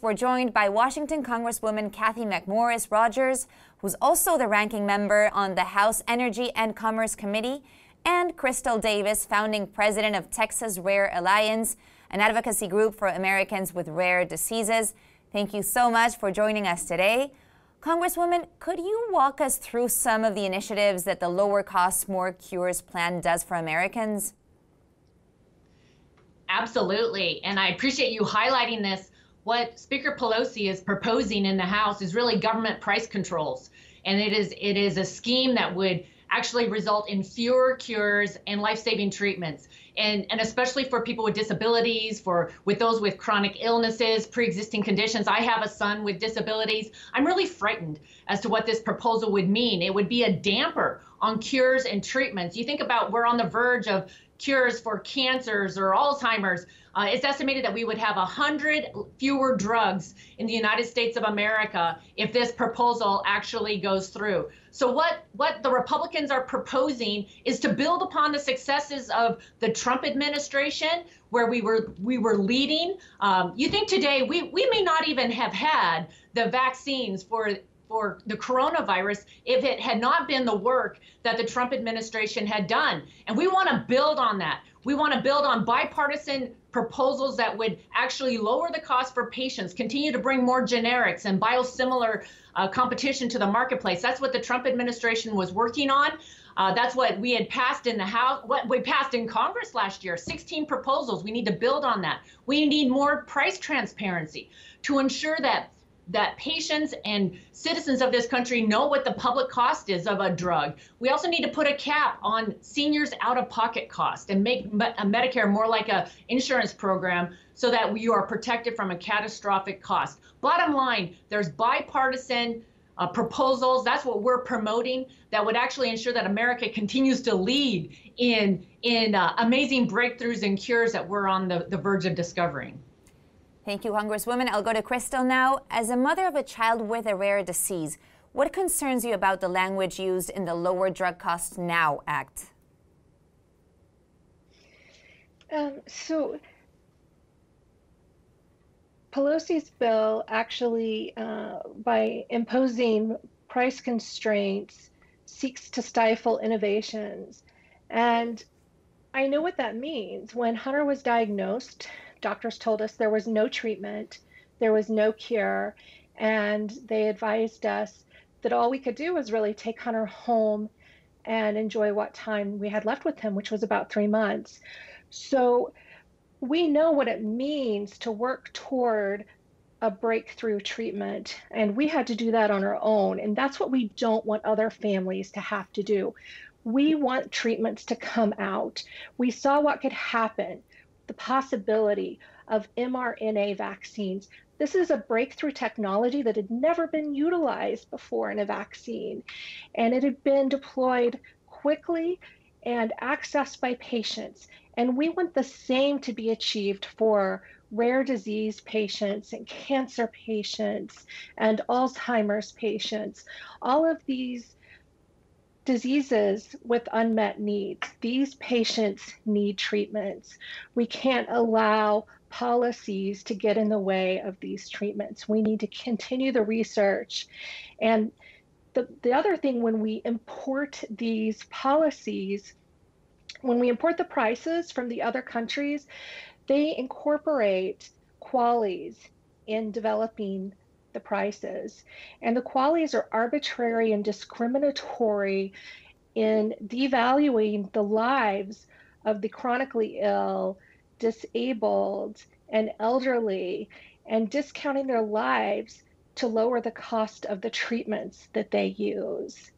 We're joined by Washington Congresswoman Cathy McMorris Rodgers, who's also the ranking member on the House Energy and Commerce Committee, and Khrystal Davis, founding president of Texas Rare Alliance, an advocacy group for Americans with rare diseases. Thank you so much for joining us today. Congresswoman, could you walk us through some of the initiatives that the Lower Cost, More Cures plan does for Americans? Absolutely. And I appreciate you highlighting this what Speaker Pelosi is proposing in the House is really government price controls. And it is it is a scheme that would actually result in fewer cures and life-saving treatments. And, and especially for people with disabilities, for with those with chronic illnesses, pre-existing conditions. I have a son with disabilities. I'm really frightened as to what this proposal would mean. It would be a damper on cures and treatments. You think about we're on the verge of cures for cancers or Alzheimer's. Uh, it's estimated that we would have 100 fewer drugs in the United States of America if this proposal actually goes through. So what, what the Republicans are proposing is to build upon the successes of the Trump administration, where we were we were leading. Um, you think today we, we may not even have had the vaccines for for the coronavirus if it had not been the work that the Trump administration had done. And we want to build on that. We want to build on bipartisan proposals that would actually lower the cost for patients, continue to bring more generics and biosimilar uh, competition to the marketplace. That's what the Trump administration was working on. Uh, that's what we had passed in the House, what we passed in Congress last year 16 proposals. We need to build on that. We need more price transparency to ensure that that patients and citizens of this country know what the public cost is of a drug. We also need to put a cap on seniors out-of-pocket cost and make Medicare more like a insurance program so that you are protected from a catastrophic cost. Bottom line, there's bipartisan uh, proposals. That's what we're promoting. That would actually ensure that America continues to lead in in uh, amazing breakthroughs and cures that we're on the, the verge of discovering. Thank you, Congresswoman. I'll go to Khrystal now. As a mother of a child with a rare disease, what concerns you about the language used in the Lower Drug Costs Now Act? Um, so, Pelosi's bill actually, uh, by imposing price constraints, seeks to stifle innovations. And I know what that means. When Hunter was diagnosed, doctors told us there was no treatment, there was no cure, and they advised us that all we could do was really take Hunter home and enjoy what time we had left with him, which was about three months. So we know what it means to work toward a breakthrough treatment, and we had to do that on our own. And that's what we don't want other families to have to do. We want treatments to come out. We saw what could happen the possibility of mRNA vaccines. This is a breakthrough technology that had never been utilized before in a vaccine, and it had been deployed quickly and accessed by patients. And we want the same to be achieved for rare disease patients and cancer patients and Alzheimer's patients. All of these diseases with unmet needs. These patients need treatments. We can't allow policies to get in the way of these treatments. We need to continue the research. And the, the other thing, when we import these policies, when we import the prices from the other countries, they incorporate QALYs in developing the prices. And the QALYs are arbitrary and discriminatory in devaluing the lives of the chronically ill, disabled, and elderly, and discounting their lives to lower the cost of the treatments that they use.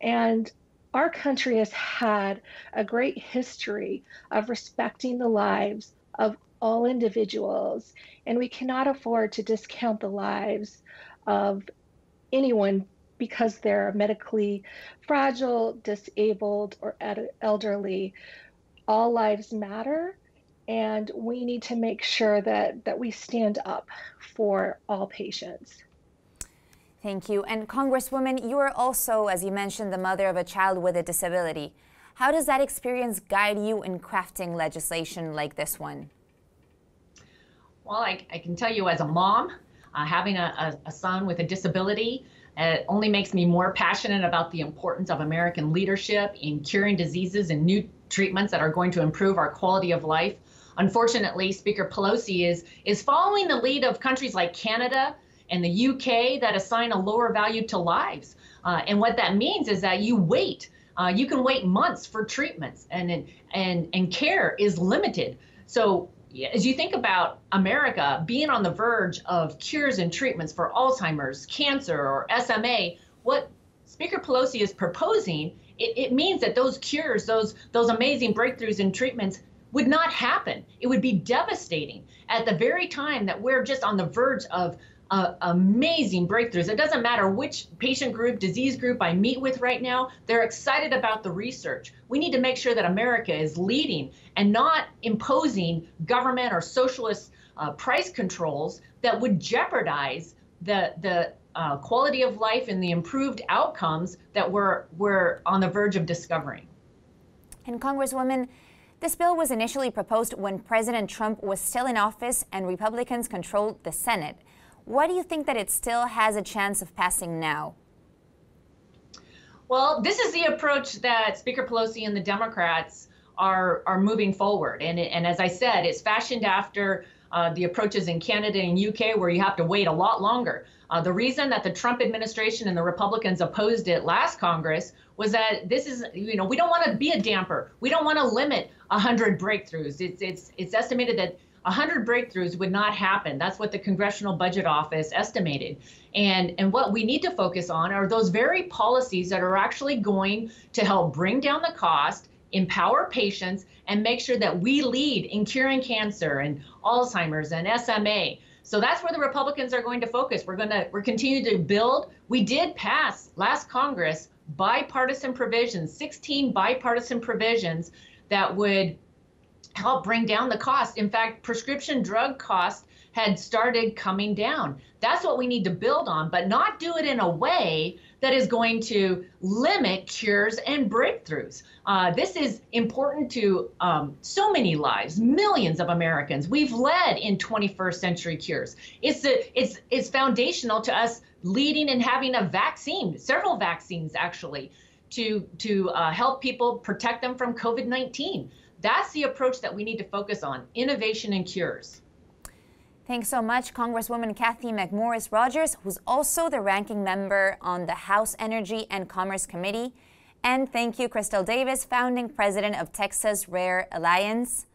And our country has had a great history of respecting the lives of all individuals, and we cannot afford to discount the lives of anyone because they're medically fragile, disabled, or elderly. All lives matter, and we need to make sure that, that we stand up for all patients. Thank you. And Congresswoman, you are also, as you mentioned, the mother of a child with a disability. How does that experience guide you in crafting legislation like this one? Well, I, I can tell you as a mom, Uh, having a, a, a, son with a disability uh, only makes me more passionate about the importance of American leadership in curing diseases and new treatments that are going to improve our quality of life. Unfortunately, Speaker Pelosi is, is following the lead of countries like Canada and the UK that assign a lower value to lives. Uh, and what that means is that you wait. Uh, you can wait months for treatments, and and and care is limited. So as you think about America being on the verge of cures and treatments for Alzheimer's, cancer, or SMA, what Speaker Pelosi is proposing, it, it means that those cures, those those amazing breakthroughs and treatments would not happen. It would be devastating at the very time that we're just on the verge of uh, amazing breakthroughs. It doesn't matter which patient group, disease group I meet with right now, they're excited about the research. We need to make sure that America is leading and not imposing government or socialist uh, price controls that would jeopardize the, the uh, quality of life and the improved outcomes that we're, we're on the verge of discovering. And Congresswoman, this bill was initially proposed when President Trump was still in office and Republicans controlled the Senate. Why do you think that it still has a chance of passing now? Well, this is the approach that Speaker Pelosi and the Democrats are are moving forward, and and as I said, it's fashioned after uh, the approaches in Canada and UK, where you have to wait a lot longer. Uh, the reason that the Trump administration and the Republicans opposed it last Congress was that this is, you know, we don't want to be a damper. We don't want to limit 100 breakthroughs. It's it's it's estimated that 100 breakthroughs would not happen. That's what the Congressional Budget Office estimated. And, and what we need to focus on are those very policies that are actually going to help bring down the cost, empower patients, and make sure that we lead in curing cancer and Alzheimer's and SMA. So that's where the Republicans are going to focus. We're going to we're continue to build. We did pass last Congress bipartisan provisions, 16 bipartisan provisions that would help bring down the cost. In fact, prescription drug costs had started coming down. That's what we need to build on, but not do it in a way that is going to limit cures and breakthroughs. Uh, this is important to um, so many lives, millions of Americans. We've led in 21st century cures. It's a, it's it's foundational to us leading and having a vaccine, several vaccines actually, to to uh, help people protect them from COVID-19. That's the approach that we need to focus on innovation and cures. Thanks so much, Congresswoman Cathy McMorris Rodgers, who's also the ranking member on the House Energy and Commerce Committee. And thank you, Khrystal Davis, founding president of Texas Rare Alliance.